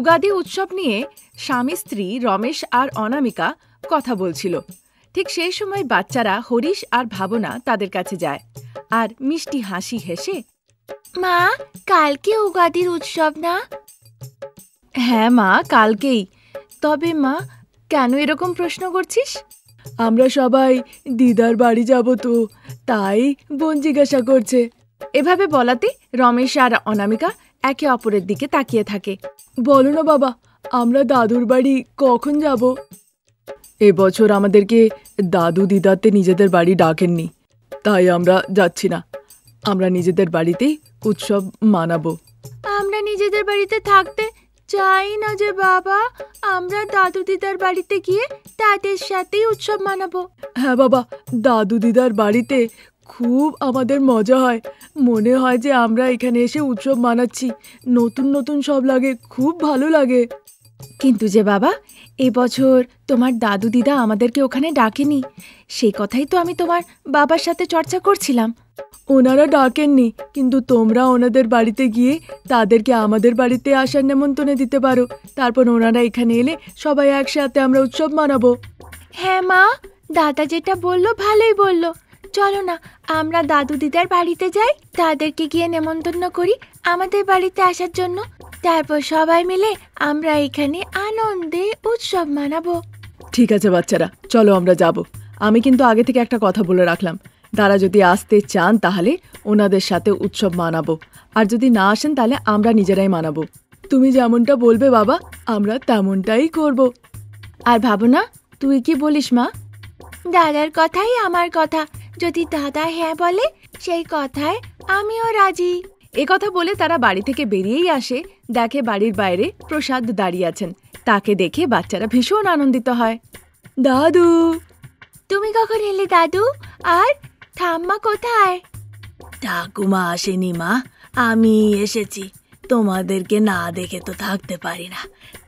উগাদি উৎসব নিয়ে স্বামী, স্ত্রী, রমেশ আর অনামিকা কথা বলছিল। ঠিক সেই সময় বাচ্চারা হরিশ আর ভাবনা তাদের কাছে যায়। আর মিষ্টি হাসি হেসে, মা, কালকে উগাদির উৎসব না? হ্যাঁ মা, কালকেই। তবে মা, কেন এরকম প্রশ্ন করছিস? আমরা সবাই দিদার বাড়ি যাব তো, তাই বোন জিজ্ঞাসা করছে। এভাবে বলাতে রমেশ আর অনামিকা একে অপরের দিকে তাকিয়ে থাকে। বলো না বাবা আমরা দাদুর বাড়ি কখন যাব? এবছর আমাদেরকে দাদু দিদাতে নিজেদের বাড়ি ডাকেননি তাই আমরা যাচ্ছি না। আমরা নিজেদের বাড়িতেই উৎসব মানাবো। আমরা নিজেদের বাড়িতে থাকতে চাই না যে বাবা আমরা দাদু দিদার বাড়িতে গিয়ে তাদের সাথেই উৎসব মানাবো। হ্যাঁ বাবা দাদু দিদার বাড়িতে খুব আমাদের মজা হয়। মনে হয় যে আমরা এখানে এসে উৎসব মানাচ্ছি। নতুন নতুন সব লাগে খুব ভালো লাগে। কিন্তু যে বাবা এবছর তোমার দাদু দিদা আমাদেরকে ওখানে ডাকেনি। সেই কথাই তো আমি তোমার বাবার সাথে চর্চা করছিলাম। ওনারা ডাকেননি কিন্তু তোমরা ওনাদের বাড়িতে গিয়ে তাদেরকে আমাদের বাড়িতে আসার নেমন্তণে দিতে পারো। তারপর ওনারা এখানে এলে সবাই একসাথে আমরা উৎসব মানাবো। হ্যাঁ মা দাদা যেটা বলল ভালোই বলল। চলো না আমরা দাদু দিদার বাড়িতে যাই তাদেরকে গিয়ে নেমন্তন্ন করি আমাদের বাড়িতে আসার জন্য। তারপর সবাই মিলে আমরা এখানে আনন্দে উৎসব মানাবো। ঠিক আছে বাচ্চারা চলো আমরা যাব। আমি কিন্তু আগে থেকে একটা কথা বলে রাখলাম। তারা যদি আসতে চান তাহলে ওনাদের সাথে উৎসব মানাবো। আর যদি না আসেন তাহলে আমরা নিজেরাই মানাবো। তুমি যেমনটা বলবে বাবা আমরা তেমনটাই করব। আর ভাবো না তুই কি বলিস মা? দাদার কথাই আমার কথা। যদি দাদা হ্যাঁ বলে সেই কথায় আমিও রাজি। এ কথা বলে তারা বাড়ি থেকে বেরিয়েই আসে। দেখে বাড়ির বাইরে প্রসাদ দাঁড়িয়ে আছেন। তাকে দেখে বাচ্চারা ভীষণ আনন্দিত হয়। দাদু! তুমি কখন এলে দাদু? আর ঠাম্মা কোথায়? ঠাকুমা আসেনি মা আমি এসেছি। তোমাদেরকে না দেখে তো থাকতে পারি না।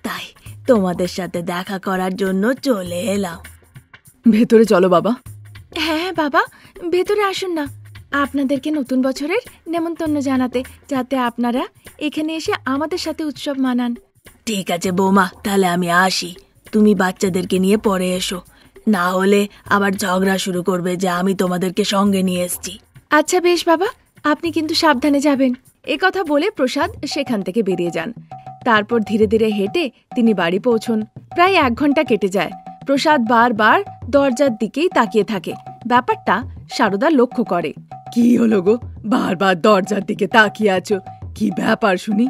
তাই তোমাদের সাথে দেখা করার জন্য চলে এলাম। ভেতরে চলো বাবা। হ্যাঁ বাবা। ভেতরে আসুন না। আপনাদেরকে নতুন বছরের নেমন্তন্ন জানাতে যাতে আপনারা এখানে এসে আমাদের সাথে উৎসব মানান। ঠিক আছে বৌমা তাহলে আমি আসি। তুমি বাচ্চাদেরকে নিয়ে পরে এসো। না হলে আবার ঝগড়া শুরু করবে যে আমি তোমাদেরকে সঙ্গে নিয়ে এসছি। আচ্ছা বেশ বাবা আপনি কিন্তু সাবধানে যাবেন। এ কথা বলে প্রসাদ সেখান থেকে বেরিয়ে যান। তারপর ধীরে ধীরে হেঁটে তিনি বাড়ি পৌঁছন। প্রায় এক ঘণ্টা কেটে যায়। প্রসাদ বারবার দরজার দিকেই তাকিয়ে থাকে। ব্যাপারটা সারদা লক্ষ্য করে। কি হলো গো? বারবার দরজার দিকে তাকিয়ে আছো। কি ব্যাপার শুনি?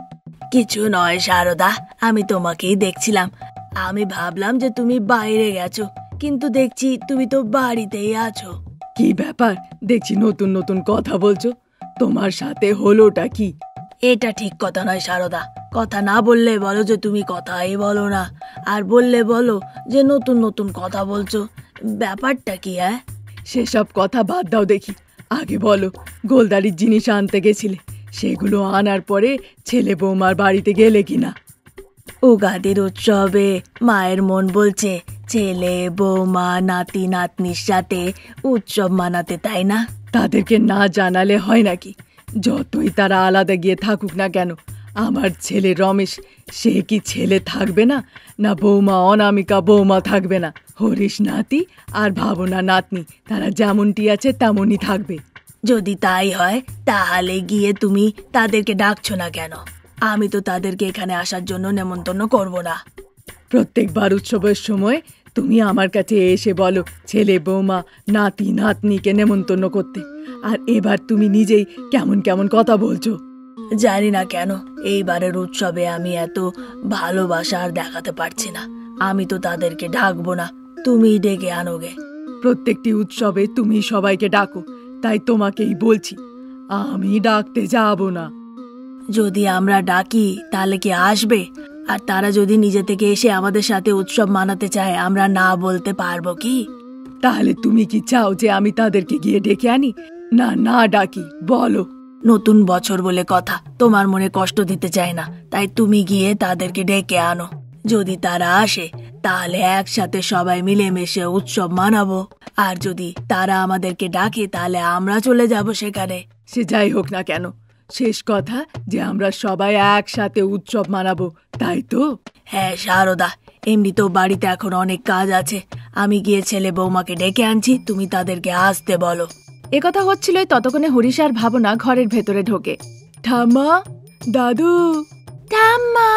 কিছু নয় সারদা আমি তোমাকেই দেখছিলাম। আমি ভাবলাম যে তুমি বাইরে গেছো কিন্তু দেখছি তুমি তো বাড়িতেই আছো। কি ব্যাপার? দেখছি নতুন নতুন কথা বলছো। তোমার সাথে হলোটা কি? এটা ঠিক কথা নয় সারদা। কথা না বললে বলো যে তুমি কথাই বলো না। আর বললে বলো যে নতুন নতুন কথা বলছো। ব্যাপারটা কি হ্যাঁ সেসব কথা বাদ দাও দেখি। আগে বলো গোলদারির জিনিস আনতে গেছিলে সেগুলো আনার পরে ছেলে বৌমার বাড়িতে গেলে কি কিনা? উগাদির উৎসবে মায়ের মন বলছে ছেলে বৌমা নাতি নাতনির সাথে উৎসব মানাতে তাই না? তাদেরকে না জানালে হয় নাকি? যতই তারা আলাদা গিয়ে থাকুক না কেন আমার ছেলে রমেশ সে কি ছেলে থাকবে না? না বৌমা অনামিকা বৌমা থাকবে না। হরিশ নাতি আর ভাবনা নাতনি তারা যেমনটি আছে তেমনই থাকবে। যদি তাই হয় তাহলে গিয়ে তুমি তাদেরকে ডাকছো না কেন? আমি তো তাদেরকে এখানে আসার জন্য নেমন্তন্ন করব না। প্রত্যেকবার উৎসবের সময় তুমি আমার কাছে এসে বলো ছেলে বৌমা নাতি নাতনিকে নেমন্তন্ন করতে। আর এবার তুমি নিজেই কেমন কেমন কথা বলছো। জানি না কেন এইবারের উৎসবে আমি এত ভালোবাসা আর দেখাতে পারছি না। আমি তো তাদেরকে ডাকবো না তুমি ডেকে আনোগে প্রত্যেকটি উৎসবে তুমি সবাইকে ডাকো তাই তোমাকেই বলছি আমি ডাকতে যাব না। যদি আমরা ডাকি তাহলে কি আসবে? আর তারা যদি নিজে থেকে এসে আমাদের সাথে উৎসব মানাতে চায় আমরা না বলতে পারব কি? তাহলে তুমি কি চাও যে আমি তাদেরকে গিয়ে ডেকে আনি? না না ডাকি বলো। নতুন বছর বলে কথা। তোমার মনে কষ্ট দিতে চায় না। তাই তুমি গিয়ে তাদেরকে ডেকে আনো। যদি তারা আসে তাহলে একসাথে সবাই মিলেমিশে উৎসব মানাবো। আর যদি তারা আমাদেরকে ডাকে তাহলে আমরা চলে যাব সেখানে। সে যাই হোক না কেন। শেষ কথা যে আমরা সবাই একসাথে উৎসব মানাবো তাই তো? হ্যাঁ সারদা। এমনিতেও বাড়িতে এখন অনেক কাজ আছে। আমি গিয়ে ছেলে বৌমাকে ডেকে আনছি। তুমি তাদেরকে আসতে বলো। একথা হচ্ছিলই ততক্ষণে হরিশ আর ভাবনা ঘরের ভেতরে ঢোকে। ঠাম্মা দাদু। ঠাম্মা।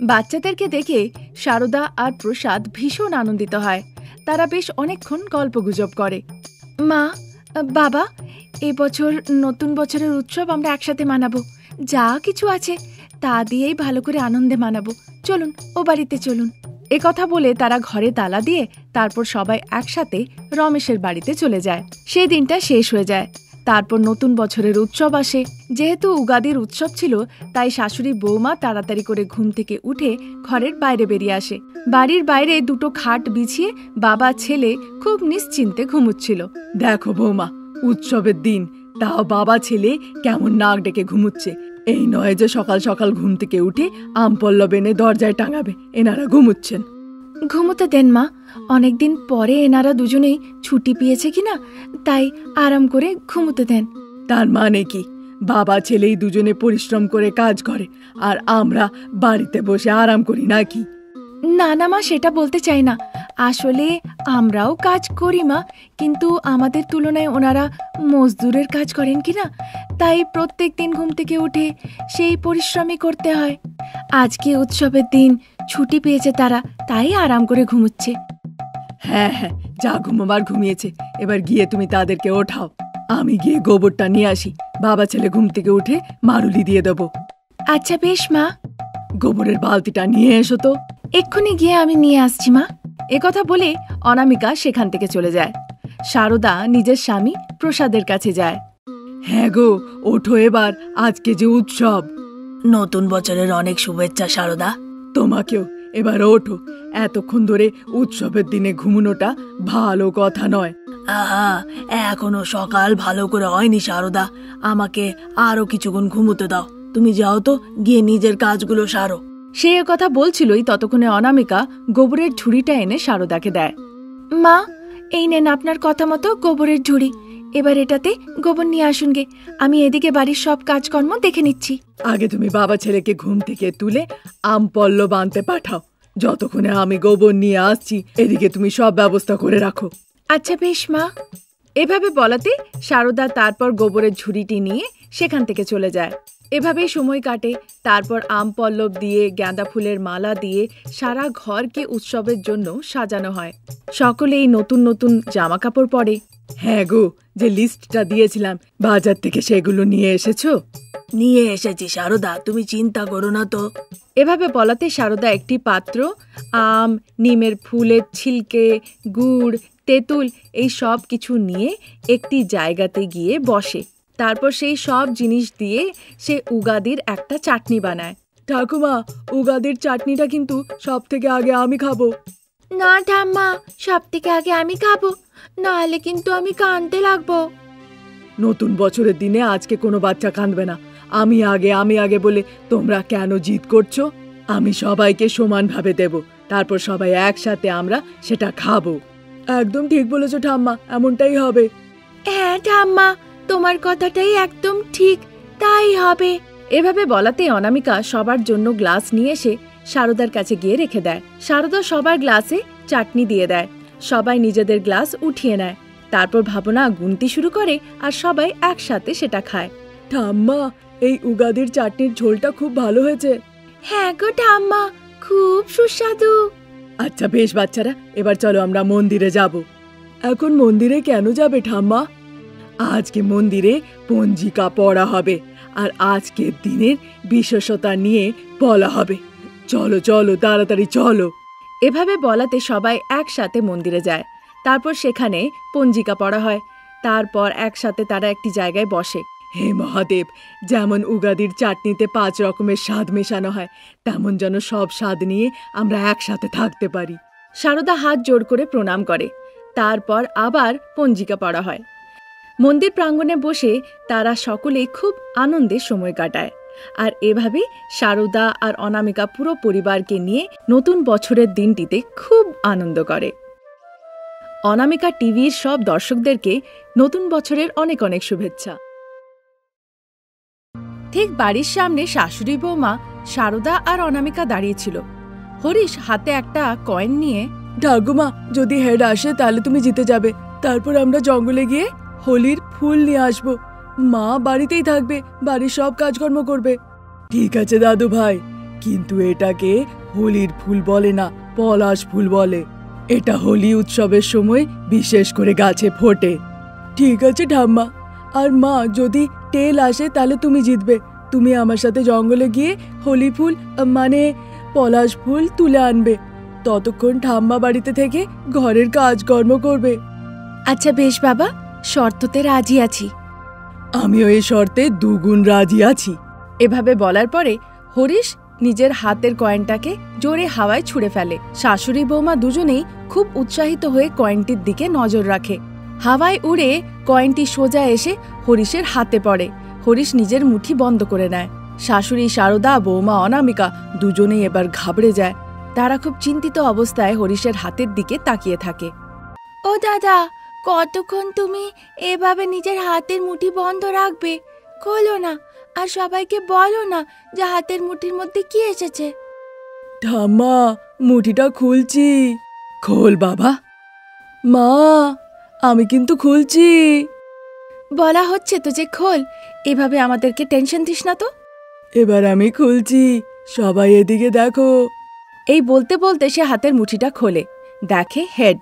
বাচ্চাদেরকে দেখে সারদা আর প্রসাদ ভীষণ আনন্দিত হয়। তারা বেশ অনেকক্ষণ গল্পগুজব করে। মা বাবা এবছর নতুন বছরের উৎসব আমরা একসাথে মানাবো। যা কিছু আছে তা দিয়েই ভালো করে আনন্দে মানাবো। চলুন ও বাড়িতে চলুন। এ কথা বলে তারা ঘরে তালা দিয়ে তারপর সবাই একসাথে রমেশের বাড়িতে চলে যায়। সেই দিনটা শেষ হয়ে যায়। তারপর নতুন বছরের উৎসব আসে। যেহেতু উগাদির উৎসব ছিল, তাই শাশুড়ি বৌমা তাড়াতাড়ি করে ঘুম থেকে উঠে ঘরের বাইরে বেরিয়ে আসে। বাড়ির বাইরে দুটো খাট বিছিয়ে বাবা, ছেলে খুব নিশ্চিন্তে ঘুমুচ্ছিল। দেখো বৌমা, উৎসবের দিন। তাও বাবা, ছেলে কেমন নাক ডেকে ঘুমুচ্ছে। এই নয় যে সকাল সকাল ঘুম থেকে উঠে আম পল্লব এনে দরজায় টাঙাবে এনারা ঘুমুচ্ছেন। ঘুমোতে দেন মা। অনেকদিন পরে এনারা দুজনেই ছুটি পেয়েছে কিনা তাই আরাম করে ঘুমোতে দেন। তার মানে কি? বাবা ছেলেই দুজনে পরিশ্রম করে কাজ করে আর আমরা বাড়িতে বসে আরাম করি নাকি? না না মা সেটা বলতে চাই না। আসলে আমরাও কাজ করি মা। কিন্তু আমাদের তুলনায় ওনারা মজদুরের কাজ করেন কি না তাই প্রত্যেক দিন ঘুম থেকে উঠে সেই পরিশ্রমই করতে হয়। আজকে উৎসবের দিন ছুটি পেয়েছে তারা তাই আরাম করে ঘুমুচ্ছে। হ্যাঁ হ্যাঁ যা ঘুমোবার ঘুমিয়েছে এবার গিয়ে তুমি তাদেরকে ওঠাও। আমি গিয়ে গোবরটা নিয়ে আসি বাবা ছেলে ঘুম থেকে উঠে মারুলি দিয়ে দেবো। আচ্ছা বেশ মা। গোবরের বালতিটা নিয়ে এসো তো। এক্ষুনি গিয়ে আমি নিয়ে আসছি মা। একথা বলে অনামিকা সেখান থেকে চলে যায়। সারদা নিজের স্বামী প্রসাদের কাছে যায়। হ্যাঁ গো ওঠো এবার আজকে যে উৎসব। নতুন বছরের অনেক শুভেচ্ছা সারদা। তোমাকেও এবার ওঠো। এতক্ষণ ধরে উৎসবের দিনে ঘুমনোটা ভালো কথা নয়। আহা এখনও সকাল ভালো করে হয়নি সারদা। আমাকে আরও কিছুক্ষণ ঘুমোতে দাও। তুমি যাও তো গিয়ে নিজের কাজগুলো সারো। সে এ কথা বলছিলই ততক্ষণে অনামিকা গোবরের ঝুড়িটা এনে সারদাকে দেয়। মা এই নেন আপনার কথা মতো গোবরের ঝুড়ি। এবার এটাতে গোবর নিয়ে আসুন গে। আমি এদিকে বাড়ির সব কাজকর্ম দেখে নিচ্ছি। আগে তুমি বাবা ছেলেকে ঘুম থেকে তুলে আম পল্ল আনতে পাঠাও। যতক্ষণে আমি গোবর নিয়ে আসছি এদিকে তুমি সব ব্যবস্থা করে রাখো। আচ্ছা বেশ মা। এভাবে বলাতে সারদা তারপর গোবরের ঝুড়িটি নিয়ে সেখান থেকে চলে যায়। এভাবেই সময় কাটে। তারপর আম পল্লব দিয়ে গাঁদা ফুলের মালা দিয়ে সারা ঘরকে উৎসবের জন্য সাজানো হয়। সকলেই নতুন নতুন জামা কাপড় পরে। হ্যাঁ গো যে লিস্টটা দিয়েছিলাম বাজার থেকে সেগুলো নিয়ে এসেছ? নিয়ে এসেছি সারদা তুমি চিন্তা করো না তো। এভাবে বলাতে সারদা একটি পাত্র আম নিমের ফুলের ছিলকে গুড় তেঁতুল এই সব কিছু নিয়ে একটি জায়গাতে গিয়ে বসে। তারপর সেই সব জিনিস দিয়ে সে উগাদির একটা চাটনি বানায়। ঠাকুমা উগাদির চাটনিটা কিন্তু সব থেকে আগে আমি খাব। না ঠাম্মা সব থেকে আগে আমি খাব। নাহলে কিন্তু আমি কানতে লাগবো। নতুন বছরের দিনে আজকে কোনো বাচ্চা কাঁদবে না। আমি আগে আমি আগে বলে তোমরা কেন জিদ করছ? আমি সবাইকে সমানভাবে দেব। তারপর সবাই একসাথে আমরা সেটা খাব। একদম ঠিক বলেছ ঠাম্মা এমনটাই হবে। হ্যাঁ ঠাম্মা তোমার কথাটাই একদম ঠিক, তাই হবে। এভাবে বলাতে অনামিকা সবার জন্য গ্লাস নিয়ে এসে সারদার কাছে গিয়ে রেখে দেয়। সারদা সবার গ্লাসে চাটনি দিয়ে দেয়। সবাই নিজেদের গ্লাস উঠিয়ে নেয়। তারপর ভাবনা গুনতি শুরু করে আর সবাই একসাথে সেটা খায়। ঠাম্মা, এই উগাদির চাটনির ঝোলটা খুব ভালো হয়েছে। হ্যাঁ গো ঠাম্মা, খুব সুস্বাদু। আচ্ছা বেশ বাচ্চারা, এবার চলো আমরা মন্দিরে যাব। এখন মন্দিরে কেন যাবে ঠাম্মা? আজকে মন্দিরে পঞ্জিকা পড়া হবে আর আজকের দিনের বিশেষতা নিয়ে বলা হবে। চলো চলো তাড়াতাড়ি চলো। এভাবে বলাতে সবাই একসাথে মন্দিরে যায়। তারপর সেখানে পঞ্জিকা পড়া হয়। তারপর একসাথে তারা একটি জায়গায় বসে। হে মহাদেব যেমন উগাদির চাটনিতে পাঁচ রকমের স্বাদ মেশানো হয় তেমন যেন সব স্বাদ নিয়ে আমরা একসাথে থাকতে পারি। সারদা হাত জোড় করে প্রণাম করে। তারপর আবার পঞ্জিকা পড়া হয়। মন্দির প্রাঙ্গণে বসে তারা সকলে খুব আনন্দে সময় কাটায়। আর এভাবে সারদা আর অনামিকা পুরো পরিবারকে নিয়ে নতুন বছরের দিনটিতে খুব আনন্দ করে। অনামিকা টিভির সব দর্শকদেরকে নতুন বছরের অনেক অনেক শুভেচ্ছা। ঠিক বাড়ির সামনে শাশুড়ি বৌমা সারদা আর অনামিকা দাঁড়িয়েছিল হরিশ হাতে একটা কয়েন নিয়ে, ঠাকুমা, যদি হেড আসে তাহলে তুমি জিতে যাবে। তারপর আমরা জঙ্গলে গিয়ে হোলির ফুল নিয়ে আসব। মা বাড়িতেই থাকবে, বাড়ির সব কাজকর্ম করবে। ঠিক আছে দাদু ভাই, কিন্তু এটাকে হোলির ফুল বলে না, পলাশ ফুল বলে। এটা হোলি উৎসবের সময় বিশেষ করে গাছে ফোটে। ঠিক আছে ঠাম্মা, আর মা যদি তেল আসে তাহলে তুমি জিতবে। তুমি আমার সাথে জঙ্গলে গিয়ে হোলি ফুল মানে পলাশ ফুল তুলে আনবে। ততক্ষণ ঠাম্মা বাড়িতে থেকে ঘরের কাজকর্ম করবে। আচ্ছা বেশ বাবা শর্ততে রাজি আছি। আমিও এই শর্তে দুগুণ রাজি আছি। এভাবে বলার পরে হরিশ নিজের হাতের কয়েনটাকে জোরে হাওয়ায় ছুঁড়ে ফেলে। শাশুড়ি বৌমা দুজনেই খুব উৎসাহিত হয়ে কয়েনটির দিকে নজর রাখে। হাওয়ায় উড়ে কয়েনটি সোজা এসে হরিশের হাতে পড়ে। হরিশ নিজের মুঠি বন্ধ করে নেয়। শাশুড়ি শারদা বৌমা অনামিকা দুজনেই এবার ঘাবড়ে যায়। তারা খুব চিন্তিত অবস্থায় হরিশের হাতের দিকে তাকিয়ে থাকে। ও দাদা কতক্ষণ তুমি এভাবে নিজের হাতের মুঠি বন্ধ রাখবে? খোলো না আর সবাইকে বলো না যে হাতের মুঠির মধ্যে কি এসেছে। ঠাম্মা মুঠিটা খুলছি। খোল বাবা। মা আমি কিন্তু খুলছি। বলা হচ্ছে তো যে খোল এভাবে আমাদেরকে টেনশন দিস না তো। এবার আমি খুলছি সবাই এদিকে দেখো। এই বলতে বলতে সে হাতের মুঠিটা খোলে দেখে হেড।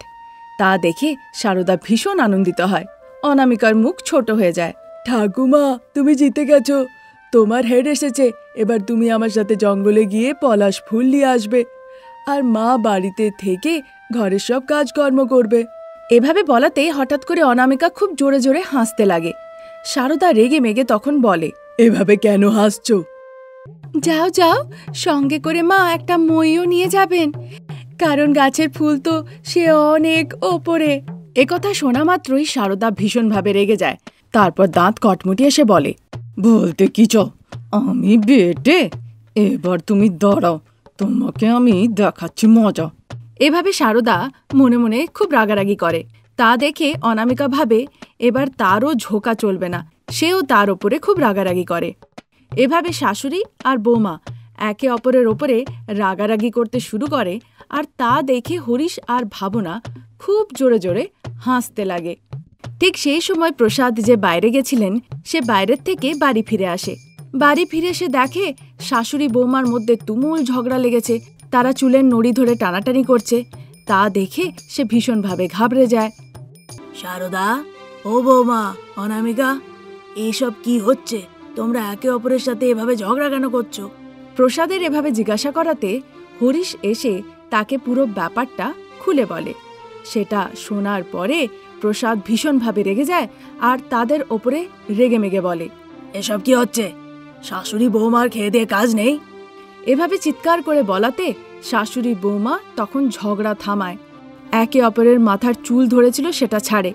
তা দেখে সারদা ভীষণ আনন্দিত হয়। অনামিকার মুখ ছোট হয়ে যায়। ঠাকুমা, তুমি জিতে গেছো। তোমার হেড এসেছে। এবার তুমি আমার সাথে জঙ্গলে গিয়ে পলাশ ফুল নিয়ে আসবে। আর মা বাড়িতে থেকে ঘরের সব কাজকর্ম করবে। এভাবে বলাতে হঠাৎ করে অনামিকা খুব জোরে জোরে হাসতে লাগে। সারদা রেগে মেগে তখন বলে, এভাবে কেন হাসছো? যাও যাও, সঙ্গে করে মা একটা মইও নিয়ে যাবেন। কারণ গাছের ফুল তো সে অনেক ওপরে। একথা শোনা মাত্রই সারদা ভীষণভাবে রেগে যায়। তারপর দাঁত কটমুটিয়ে সে বলে, বলতে কি চ? আমি বেটে, এবার তুমি দাঁড়াও তোমাকে আমি দেখাচ্ছি মজা। এভাবে সারদা মনে মনে খুব রাগারাগি করে। তা দেখে অনামিকা ভাবে, এবার তারও ঝোঁকা চলবে না। সেও তার ওপরে খুব রাগারাগি করে। এভাবে শাশুড়ি আর বৌমা একে অপরের ওপরে রাগারাগি করতে শুরু করে আর তা দেখে হরিশ আর ভাবনা খুব জোরে জোরে হাসতে লাগে। ঠিক সেই সময় প্রসাদ যে বাইরে গেছিলেন সে বাইরের থেকে বাড়ি ফিরে আসে। বাড়ি ফিরে সে দেখে শাশুড়ি বৌমার মধ্যে তুমুল ঝগড়া লেগেছে। তারা চুলের নড়ি ধরে টানাটানি করছে। তা দেখে সে ভীষণভাবে ঘাবড়ে যায়। শারদা ও বৌমা অনামিকা এইসব কি হচ্ছে? তোমরা একে অপরের সাথে এভাবে ঝগড়া কেন করছ? প্রসাদের এভাবে জিজ্ঞাসা করাতে হরিশ এসে তাকে পুরো ব্যাপারটা খুলে বলে। সেটা শোনার পরে প্রসাদ ভীষণভাবে রেগে যায় আর তাদের ওপরে রেগে মেগে বলে, এসব কি হচ্ছে? শাশুড়ি বৌমার খেয়ে দিয়ে কাজ নেই? এভাবে চিৎকার করে বলাতে শাশুড়ি বৌমা তখন ঝগড়া থামায়। একে অপরের মাথার চুল ধরেছিল সেটা ছাড়ে।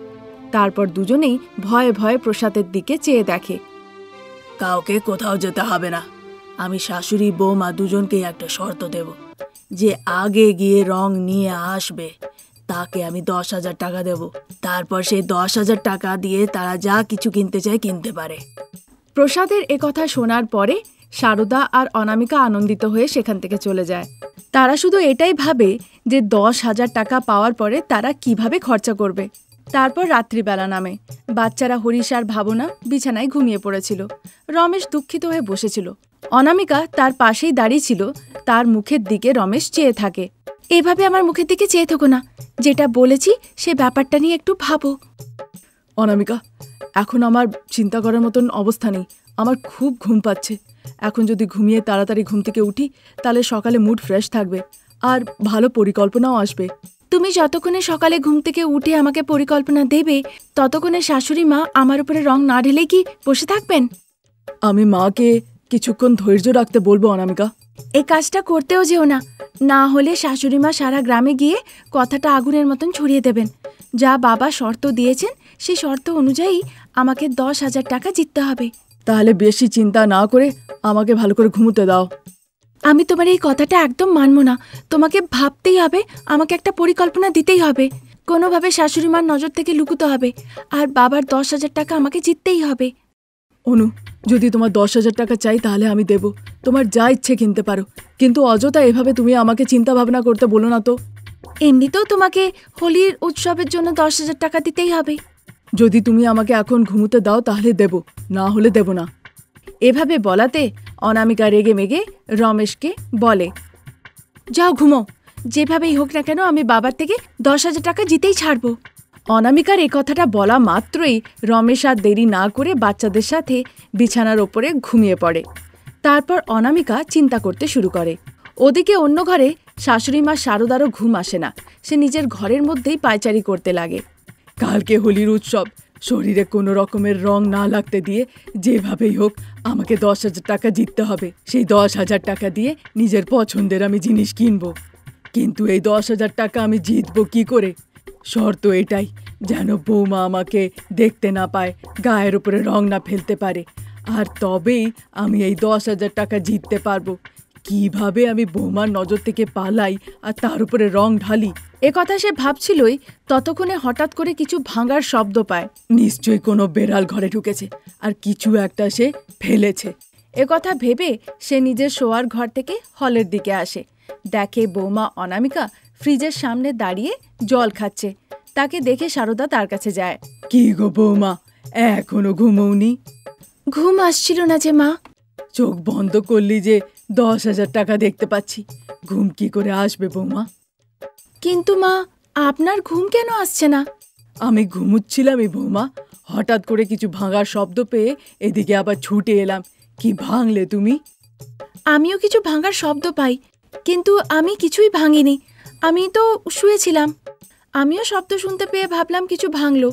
তারপর দুজনেই ভয়ে ভয়ে প্রসাদের দিকে চেয়ে দেখে। কাউকে কোথাও যেতে হবে না। আমি শাশুড়ি বৌমা দুজনকেই একটা শর্ত দেব। যে আগে গিয়ে রং নিয়ে আসবে, তাকে আমি দশ হাজার টাকা দেব। তারপর সেই দশ হাজার টাকা দিয়ে তারা যা কিছু কিনতে চায় কিনতে পারে। প্রসাদের কথা শোনার পরে সারদা আর অনামিকা আনন্দিত হয়ে সেখান থেকে চলে যায়। তারা শুধু এটাই ভাবে যে দশ হাজার টাকা পাওয়ার পরে তারা কীভাবে খরচা করবে। তারপর রাত্রিবেলা নামে। বাচ্চারা হরিশ আর ভাবনা বিছানায় ঘুমিয়ে পড়েছিল। রমেশ দুঃখিত হয়ে বসেছিল। অনামিকা তার পাশেই দাঁড়িয়ে ছিল তার মুখের দিকে রমেশ চেয়ে থাকে। এভাবে আমার মুখের দিকে চেয়ে থাকো না। যেটা বলেছি সে ব্যাপারটা নিয়ে একটু ভাবো। অনামিকা এখন আমার চিন্তা করার মতন অবস্থা নেই। আমার খুব ঘুম পাচ্ছে। এখন যদি ঘুমিয়ে তাড়াতাড়ি ঘুম থেকে উঠি তাহলে সকালে মুড ফ্রেশ থাকবে। আর ভালো পরিকল্পনাও আসবে। তুমি যতক্ষণে সকালে ঘুম থেকে উঠে আমাকে পরিকল্পনা দেবে ততক্ষণে শাশুড়ি মা আমার উপরে রং না ঢেলে কি বসে থাকবেন? আমি মাকে কিছুক্ষণ ধৈর্য রাখতে বলব অনামিকা। এই কাজটা করতেও যেও না। না হলে শাশুড়ি মা সারা গ্রামে গিয়ে কথাটা আগুনের মতন ছড়িয়ে দেবেন। যা বাবা শর্ত দিয়েছেন সেই শর্ত অনুযায়ী আমাকে দশ হাজার টাকা জিততে হবে। তাহলে বেশি চিন্তা না করে আমাকে ভালো করে ঘুমোতে দাও। আমি তোমার এই কথাটা একদম মানব না। তোমাকে ভাবতেই হবে আমাকে একটা পরিকল্পনা দিতেই হবে। কোনোভাবে শাশুড়ি মার নজর থেকে লুকুতে হবে আর বাবার দশ হাজার টাকা আমাকে জিততেই হবে। অনু যদি তোমার দশ হাজার টাকা চাই তাহলে আমি দেব। তোমার যা ইচ্ছে কিনতে পারো। কিন্তু অযথা এভাবে তুমি আমাকে চিন্তা ভাবনা করতে বলো না তো। এমনিতেও তোমাকে হোলির উৎসবের জন্য দশ হাজার টাকা দিতেই হবে। যদি তুমি আমাকে এখন ঘুমোতে দাও তাহলে দেব। না হলে দেব না। এভাবে বলাতে অনামিকা রেগে মেগে রমেশকে বলে যাও ঘুমো। যেভাবেই হোক না কেন আমি বাবার থেকে দশ হাজার টাকা জিতেই ছাড়বো। অনামিকার এ কথাটা বলা মাত্রই রমেশ আর দেরি না করে বাচ্চাদের সাথে বিছানার ওপরে ঘুমিয়ে পড়ে। তারপর অনামিকা চিন্তা করতে শুরু করে। ওদিকে অন্য ঘরে শাশুড়ি মা শারদারও ঘুম আসে না। সে নিজের ঘরের মধ্যেই পায়চারি করতে লাগে। কালকে হোলির উৎসব। শরীরে কোনো রকমের রং না লাগতে দিয়ে যেভাবেই হোক আমাকে দশ হাজার টাকা জিততে হবে। সেই দশ হাজার টাকা দিয়ে নিজের পছন্দের আমি জিনিস কিনবো। কিন্তু এই দশ হাজার টাকা আমি জিতবো কি করে? শর্ত এটাই যেন বৌমা আমাকে দেখতে না পায় গায়ের উপরে রং না ফেলতে পারে। আর তবেই আমি এই দশ হাজার টাকা জিততে পারব। কীভাবে আমি বৌমার নজর থেকে পালাই আর তার উপরে রং ঢালি? এ কথা সে ভাবছিলই ততক্ষণে হঠাৎ করে কিছু ভাঙার শব্দ পায়। নিশ্চয়ই কোনো বেড়াল ঘরে ঢুকেছে আর কিছু একটা সে ফেলেছে। এ কথা ভেবে সে নিজের শোয়ার ঘর থেকে হলের দিকে আসে। দেখে বৌমা অনামিকা ফ্রিজের সামনে দাঁড়িয়ে জল খাচ্ছে। তাকে দেখে সারদা তার কাছে যায়। কি গো বৌমা এখনও ঘুমৌনি ঘুম আসছিল না যে মা। চোখ বন্ধ করলি যে দশ হাজার টাকা দেখতে পাচ্ছি। ঘুম কি করে আসবে বৌমা? কিন্তু মা আপনার ঘুম কেন আসছে না? আমি ঘুমুচ্ছিলামই বৌমা। হঠাৎ করে কিছু ভাঙার শব্দ পেয়ে এদিকে আবার ছুটে এলাম। কি ভাঙলে তুমি? আমিও কিছু ভাঙার শব্দ পাই কিন্তু আমি কিছুই ভাঙিনি। আমি তো শুয়েছিলাম। আমিও শব্দ শুনতে পেয়ে ভাবলাম কিছু ভাঙলো।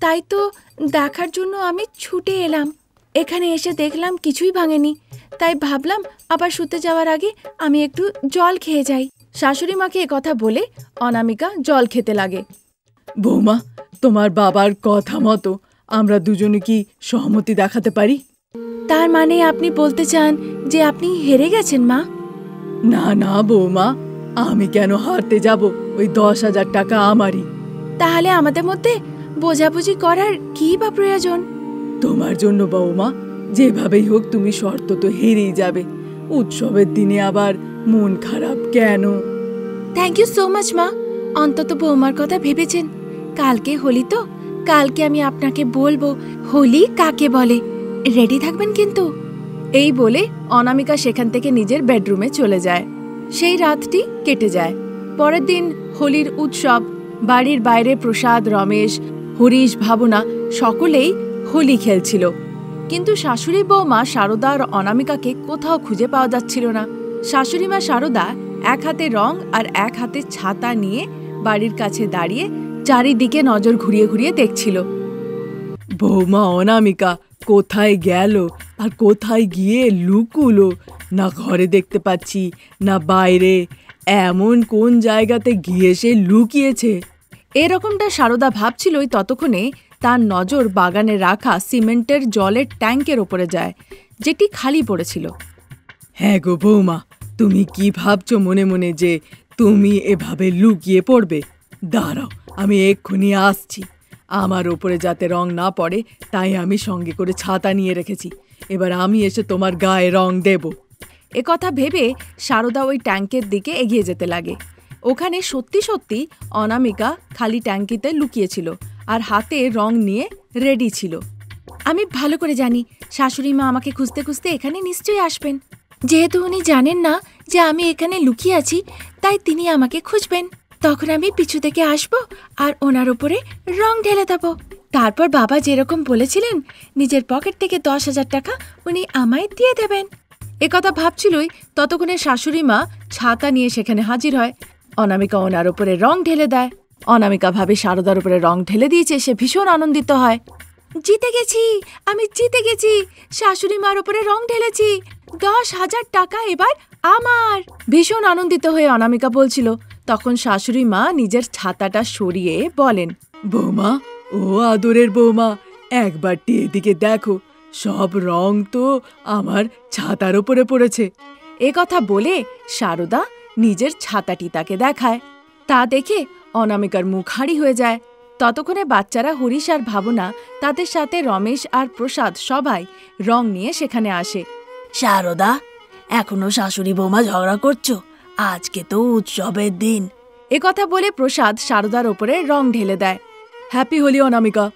তাই তো দেখার জন্য আমি ছুটে এলাম। এখানে এসে দেখলাম কিছুই ভাঙেনি। তাই ভাবলাম আবার শুতে যাওয়ার আগে আমি একটু জল খেয়ে যাই। শাশুড়ি মাকে কথা বলে অনামিকা জল খেতে লাগে। বৌমা তোমার বাবার কথা মতো আমরা দুজনে কি সহমতি দেখাতে পারি? তার মানে আপনি বলতে চান যে আপনি হেরে গেছেন মা? না না বৌমা। আমি কেন হারতে যাব? ওই দশ হাজার টাকা আমারই। তাহলে আমাদের মধ্যে বোঝাবুঝি করার কি বা প্রয়োজন? তোমার জন্য বৌমা যেভাবেই হোক তুমি শর্ত তো হেরেই যাবে। উৎসবের দিনে আবার মন খারাপ কেন? থ্যাংক ইউ সো মাচ মা। অন্তত বৌমার কথা ভেবেছেন। কালকে হোলি তো কালকে আমি আপনাকে বলব হোলি কাকে বলে? রেডি থাকবেন কিন্তু? এই বলে অনামিকা সেখান থেকে নিজের বেডরুমে চলে যায়। সেই রাতটি কেটে যায়। পরের দিন হোলির উৎসব, বাড়ির বাইরে প্রসাদ, রমেশ, হরিশ, ভাবনা সকলেই হোলি খেলছিল। কিন্তু শাশুড়ি বৌমা শারদা আর অনামিকাকে কোথাও খুঁজে পাওয়া যাচ্ছিল না। শাশুড়ি মা শারদা এক হাতে রং আর এক হাতে ছাতা নিয়ে বাড়ির কাছে দাঁড়িয়ে চারিদিকে নজর ঘুরিয়ে ঘুরিয়ে দেখছিল। বৌমা, অনামিকা, কোথায় গেল আর কোথায় গিয়ে লুকুলো? না ঘরে দেখতে পাচ্ছি, না বাইরে। এমন কোন জায়গাতে গিয়ে সে লুকিয়েছে? এরকমটা সারদা ভাবছিলই ততক্ষণে তার নজর বাগানে রাখা সিমেন্টের জলের ট্যাঙ্কের ওপরে যায়, যেটি খালি পড়েছিল। হ্যাঁ গো বৌমা, তুমি কি ভাবছ মনে মনে যে তুমি এভাবে লুকিয়ে পড়বে? দাঁড়াও, আমি এক্ষুনি আসছি। আমার ওপরে যাতে রং না পড়ে, তাই আমি সঙ্গে করে ছাতা নিয়ে রেখেছি। এবার আমি এসে তোমার গায়ে রং দেব। কথা ভেবে সারদা ওই ট্যাঙ্কের দিকে এগিয়ে যেতে লাগে। ওখানে সত্যি সত্যি অনামিকা খালি ট্যাঙ্কিতে লুকিয়েছিল আর হাতে রং নিয়ে রেডি ছিল। আমি ভালো করে জানি, শাশুড়ি মা আমাকে খুঁজতে খুঁজতে এখানে নিশ্চয়ই আসবেন। যেহেতু উনি জানেন না যে আমি এখানে লুকিয়ে আছি, তাই তিনি আমাকে খুঁজবেন। তখন আমি পিছু থেকে আসব আর ওনার উপরে রং ঢেলে দেব। তারপর বাবা যেরকম বলেছিলেন, নিজের পকেট থেকে দশ হাজার টাকা উনি আমায় দিয়ে দেবেন। একথা ভাবছিলই ততক্ষণে শাশুড়ি মা ছাতা নিয়ে সেখানে হাজির হয়। অনামিকা ওনার উপরে রং ঢেলে দেয়। অনামিকা ভাবে শারদার উপরে রং ঢেলে দিয়েছে, সে ভীষণ আনন্দিত হয়। জিতে গেছি, আমি জিতে গেছি, শাশুড়ি মার উপরে রং ঢেলেছি, দশ হাজার টাকা এবার আমার। ভীষণ আনন্দিত হয়ে অনামিকা বলছিল, তখন শাশুড়ি মা নিজের ছাতাটা সরিয়ে বলেন, বৌমা, ও আদরের বৌমা একবারটি এদিকে দেখো সব রং তো আমার ছাতার ওপরে পড়েছে। এ কথা বলে সারদা নিজের ছাতাটি তাকে দেখায়। তা দেখে অনামিকার মুখ হাড়ি হয়ে যায়। ততক্ষণে বাচ্চারা হরিশ আর ভাবনা তাদের সাথে রমেশ আর প্রসাদ সবাই রং নিয়ে সেখানে আসে। সারদা এখনও শাশুড়ি বৌমা ঝগড়া করছ? আজকে তো উৎসবের দিন। এ কথা বলে প্রসাদ সারদার ওপরে রং ঢেলে দেয়। হ্যাপি হোলি অনামিকা।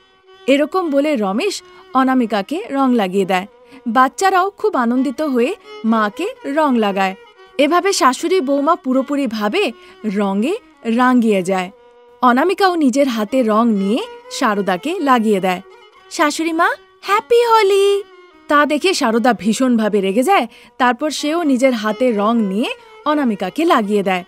এরকম বলে রমেশ অনামিকাকে রং লাগিয়ে দেয়। বাচ্চারাও খুব আনন্দিত হয়ে মাকে রং লাগায়। এভাবে শাশুড়ি বৌমা পুরোপুরিভাবে রঙে রাঙিয়ে যায়। অনামিকাও নিজের হাতে রং নিয়ে শারদাকে লাগিয়ে দেয়। শাশুড়ি মা হ্যাপি হোলি তা দেখে শারদা ভীষণভাবে রেগে যায়। তারপর সেও নিজের হাতে রং নিয়ে অনামিকাকে লাগিয়ে দেয়।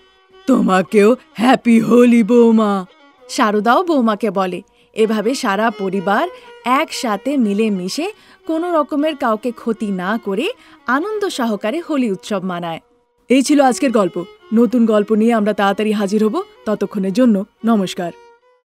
তোমাকেও হ্যাপি হোলি বৌমা। শারদাও বৌমাকে বলে এভাবে সারা পরিবার একসাথে মিলেমিশে কোনো রকমের কাউকে ক্ষতি না করে আনন্দ সহকারে হোলি উৎসব মানায়। এই ছিল আজকের গল্প। নতুন গল্প নিয়ে আমরা তাড়াতাড়ি হাজির হব। ততক্ষণের জন্য নমস্কার।